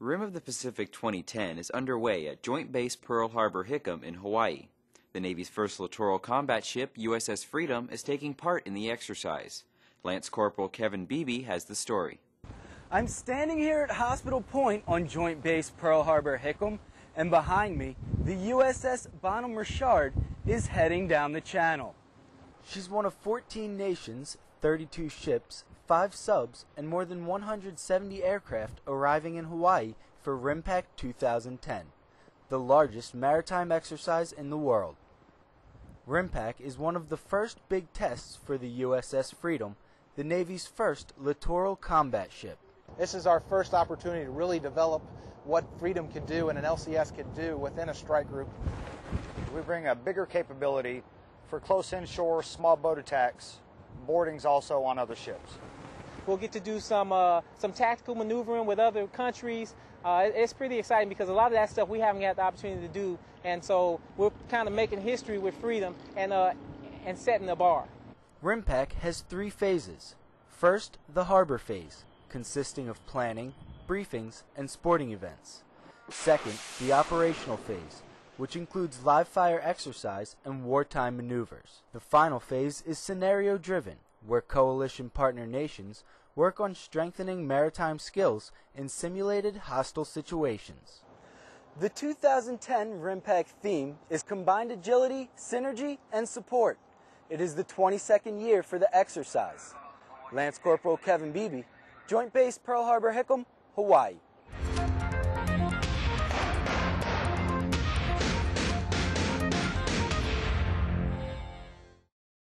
Rim of the Pacific 2010 is underway at Joint Base Pearl Harbor Hickam in Hawaii. The Navy's first littoral combat ship, USS Freedom, is taking part in the exercise. Lance Corporal Kevin Beebe has the story. I'm standing here at Hospital Point on Joint Base Pearl Harbor Hickam, and behind me, the USS Bonhomme Richard is heading down the channel. She's one of 14 nations, 32 ships, 5 subs, and more than 170 aircraft arriving in Hawaii for RIMPAC 2010, the largest maritime exercise in the world. RIMPAC is one of the first big tests for the USS Freedom, the Navy's first littoral combat ship. This is our first opportunity to really develop what Freedom can do and an LCS can do within a strike group. We bring a bigger capability for close inshore, small boat attacks, boardings also on other ships. We'll get to do some uh, some tactical maneuvering with other countries. Uh, it's pretty exciting because a lot of that stuff we haven't had the opportunity to do, and so we're kind of making history with freedom and uh, and setting the bar. RIMPAC has three phases. First, the harbor phase, consisting of planning, briefings, and sporting events. Second, the operational phase, which includes live fire exercise and wartime maneuvers. The final phase is scenario driven, where coalition partner nations work on strengthening maritime skills in simulated hostile situations. The 2010 RIMPAC theme is combined agility, synergy, and support. It is the 22nd year for the exercise. Lance Corporal Kevin Beebe, Joint Base Pearl Harbor Hickam, Hawaii.